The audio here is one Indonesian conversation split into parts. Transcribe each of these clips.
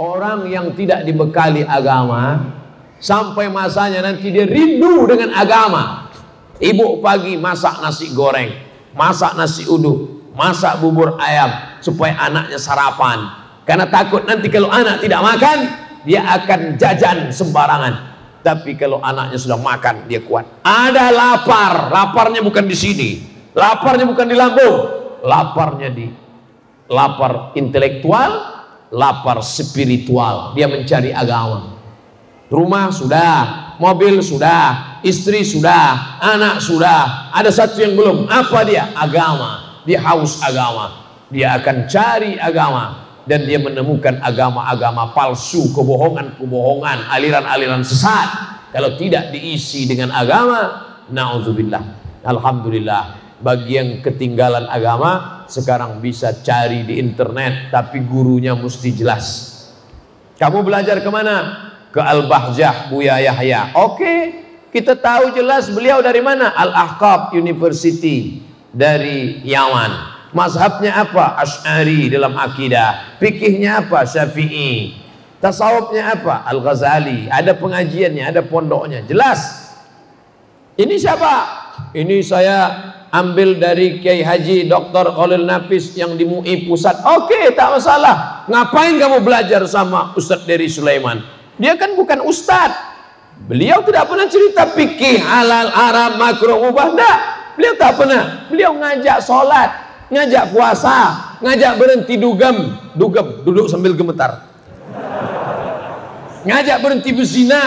Orang yang tidak dibekali agama sampai masanya nanti dia rindu dengan agama. Ibu pagi masak nasi goreng, masak nasi uduk, masak bubur ayam supaya anaknya sarapan. Karena takut nanti kalau anak tidak makan, dia akan jajan sembarangan. Tapi kalau anaknya sudah makan, dia kuat. Ada lapar, laparnya bukan di sini, laparnya bukan di lambung, laparnya di lapar intelektual, lapar spiritual. Dia mencari agama. Rumah sudah, mobil sudah, istri sudah, anak sudah. Ada satu yang belum. Apa dia? Agama. Dia haus agama. Dia akan cari agama dan dia menemukan agama-agama palsu, kebohongan-kebohongan, aliran-aliran sesat. Kalau tidak diisi dengan agama, naudzubillah. Alhamdulillah bagi yang ketinggalan agama sekarang bisa cari di internet tapi gurunya mesti jelas kamu belajar ke mana? ke Al-Bahjah Buya Yahya oke kita tahu jelas beliau dari mana? Al-Ahqab University dari Yaman mazhabnya apa? Ash'ari dalam akidah fikihnya apa? Syafi'i tasawufnya apa? Al-Ghazali ada pengajiannya, ada pondoknya jelas ini siapa? ini saya ambil dari Kiai Haji Dr. Khalil Nafis yang di MUI pusat. Oke, okay, tak masalah. Ngapain kamu belajar sama Ustadz Dery Sulaiman? Dia kan bukan ustadz. Beliau tidak pernah cerita fikih halal, haram, makruh, mubah. Tidak. Beliau tak pernah. Beliau ngajak sholat, ngajak puasa, ngajak berhenti dugem, dugem, duduk sambil gemetar. Ngajak berhenti berzina,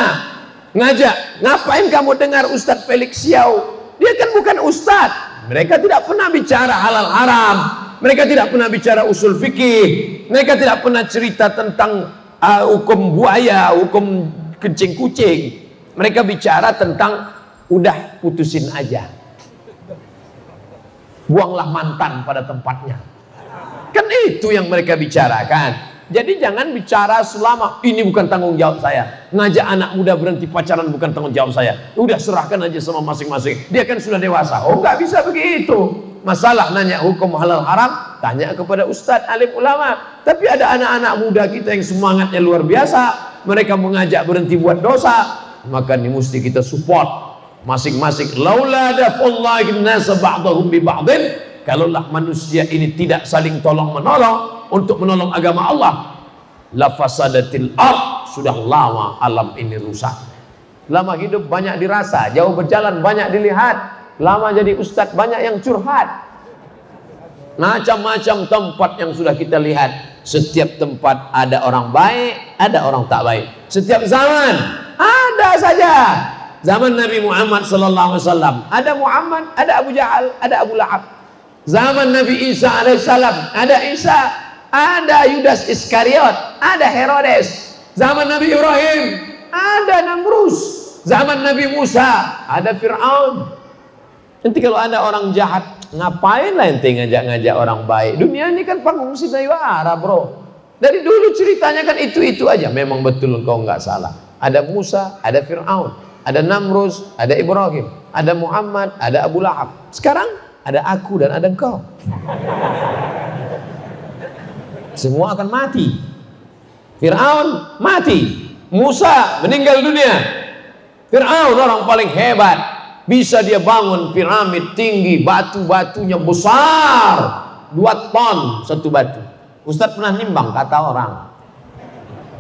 ngajak. Ngapain kamu dengar Ustadz Felix Xiao? Dia kan bukan ustadz. Mereka tidak pernah bicara halal haram. Mereka tidak pernah bicara usul fikih. Mereka tidak pernah cerita tentang uh, hukum buaya, hukum kencing kucing. Mereka bicara tentang udah putusin aja. Buanglah mantan pada tempatnya. Kan itu yang mereka bicarakan. Jadi jangan bicara selama ini bukan tanggung jawab saya. Ngajak anak muda berhenti pacaran bukan tanggung jawab saya. Udah serahkan aja sama masing-masing. Dia kan sudah dewasa. Oh nggak bisa begitu. Masalah nanya hukum halal haram, tanya kepada ustadz alim ulama. Tapi ada anak-anak muda kita yang semangatnya luar biasa. Mereka mengajak berhenti buat dosa. Maka ini mesti kita support masing-masing. Laula dafullahi. Kalaulah manusia ini tidak saling tolong menolong, untuk menolong agama Allah lafasadatil ard sudah lama alam ini rusak. Lama hidup banyak dirasa jauh berjalan banyak dilihat. Lama jadi ustadz banyak yang curhat. Macam-macam tempat yang sudah kita lihat. Setiap tempat ada orang baik ada orang tak baik. Setiap zaman ada saja. Zaman Nabi Muhammad sallallahu alaihi wasallam. Ada Muhammad ada Abu Jahal ada Abu Lahab. Zaman Nabi Isa alaihissalam ada Isa ada Yudas Iskariot, ada Herodes. Zaman Nabi Ibrahim, ada Namrus. Zaman Nabi Musa, ada Fir'aun. Nanti kalau ada orang jahat, ngapain lah ente ngajak-ngajak orang baik? Dunia ini kan panggung sinayara bro. Dari dulu ceritanya kan itu-itu aja. Memang betul kau nggak salah. Ada Musa, ada Fir'aun, ada Namrus, ada Ibrahim, ada Muhammad, ada Abu Lahab. Sekarang ada aku dan ada engkau semua akan mati. Fir'aun mati. Musa meninggal dunia. Fir'aun orang paling hebat. Bisa dia bangun piramid tinggi, batu-batunya besar. Dua ton satu batu. Ustaz pernah nimbang kata orang.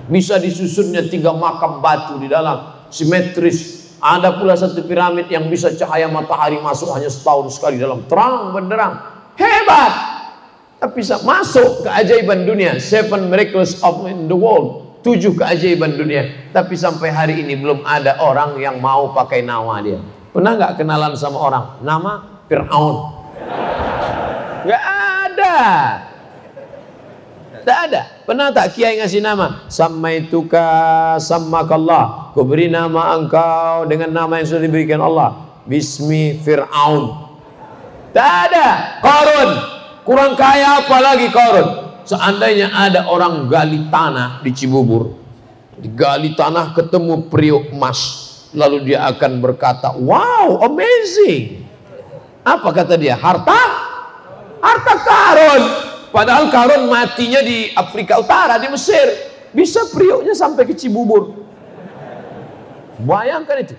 Bisa disusunnya tiga makam batu di dalam simetris. Ada pula satu piramid yang bisa cahaya matahari masuk hanya setahun sekali dalam terang benderang. Hebat! Bisa masuk keajaiban dunia. Seven miracles of in the world. Tujuh keajaiban dunia. Tapi sampai hari ini belum ada orang yang mau pakai nama dia. Pernah nggak kenalan sama orang? Nama Fir'aun. Nggak ada. Tak ada. Pernah tak kiai ngasih nama? Samaituka samakallah. Ku beri nama engkau dengan nama yang sudah diberikan Allah. Bismi Fir'aun. Tak ada. Korun. Kurang kaya apa lagi korun? Seandainya ada orang gali tanah di Cibubur, gali tanah ketemu periuk emas, lalu dia akan berkata, wow, amazing. Apa kata dia? Harta? Harta karun. Padahal karun matinya di Afrika Utara, di Mesir. bisa priuknya sampai ke Cibubur. Bayangkan itu.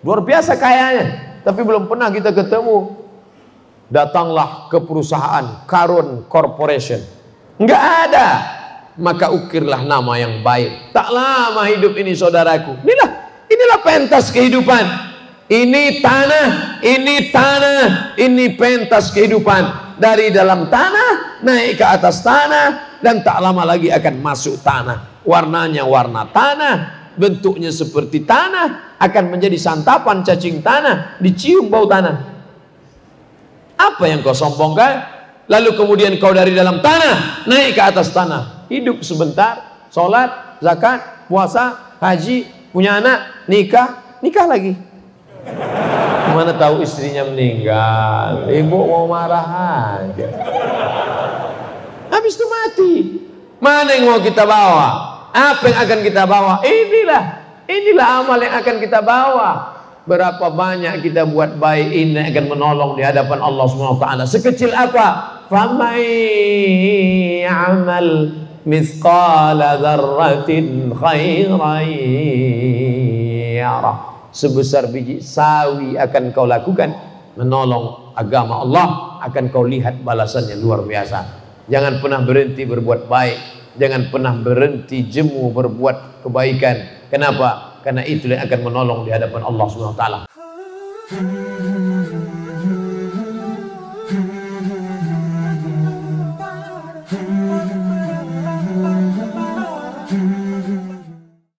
Luar biasa kayanya. Tapi belum pernah kita ketemu. Datanglah ke perusahaan Karun Corporation. Enggak ada. Maka ukirlah nama yang baik. Tak lama hidup ini saudaraku. Inilah, inilah pentas kehidupan. Ini tanah, ini tanah, ini pentas kehidupan. Dari dalam tanah, naik ke atas tanah, dan tak lama lagi akan masuk tanah. Warnanya warna tanah, bentuknya seperti tanah, akan menjadi santapan cacing tanah, dicium bau tanah. Apa yang kau sombongkan? Lalu kemudian kau dari dalam tanah, naik ke atas tanah. Hidup sebentar, sholat, zakat, puasa, haji, punya anak, nikah, nikah lagi Mana tahu istrinya meninggal. Ibu mau marah aja. Habis itu mati. Mana yang mau kita bawa? Apa yang akan kita bawa? Inilah. Inilah amal yang akan kita bawa. Berapa banyak kita buat baik ini akan menolong di hadapan Allah taala. Sekecil apa? Famai amal mithqala dzarratin khairan yarah. Sebesar biji sawi akan kau lakukan. Menolong agama Allah akan kau lihat balasannya luar biasa. Jangan pernah berhenti berbuat baik. Jangan pernah berhenti jemu berbuat kebaikan. Kenapa karena itu yang akan menolong di hadapan Allah Subhanahu wa taala